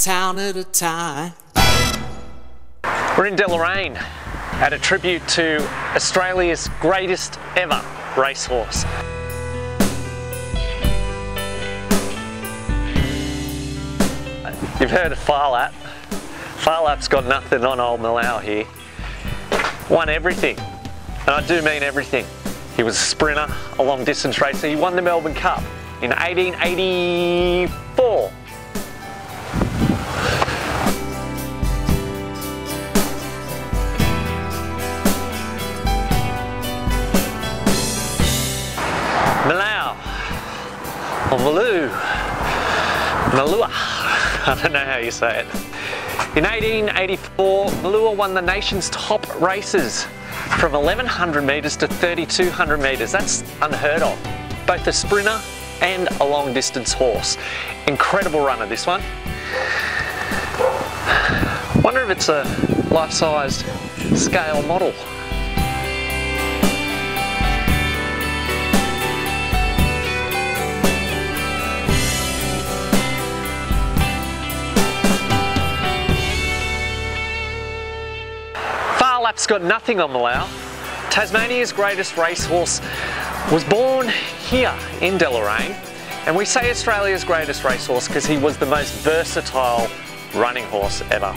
town at a time. We're in Deloraine at a tribute to Australia's greatest ever racehorse. You've heard of Phar Lap. Phar Lap's got nothing on old Malua here. Won everything, and I do mean everything. He was a sprinter, a long distance racer. He won the Melbourne Cup in 1884. Maloo, Malua, I don't know how you say it. In 1884, Malua won the nation's top races from 1100 metres to 3200 metres. That's unheard of. Both a sprinter and a long distance horse. Incredible runner this one. Wonder if it's a life-sized scale model. Lap's got nothing on Malua. Tasmania's greatest racehorse was born here in Deloraine. And we say Australia's greatest racehorse because he was the most versatile running horse ever.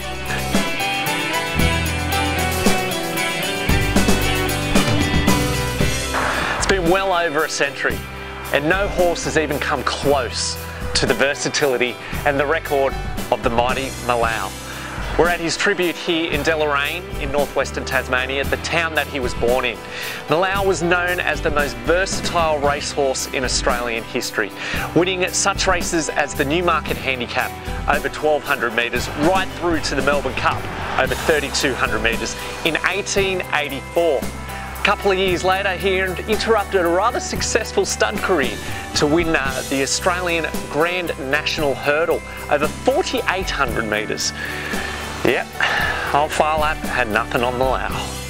It's been well over a century and no horse has even come close to the versatility and the record of the mighty Malua. We're at his tribute here in Deloraine in northwestern Tasmania, the town that he was born in. Malua was known as the most versatile racehorse in Australian history, winning such races as the Newmarket Handicap over 1200 metres right through to the Melbourne Cup over 3200 metres in 1884. A couple of years later, he interrupted a rather successful stud career to win uh, the Australian Grand National Hurdle over 4,800 metres. Yep, old Phar Lap had nothing on the Lau.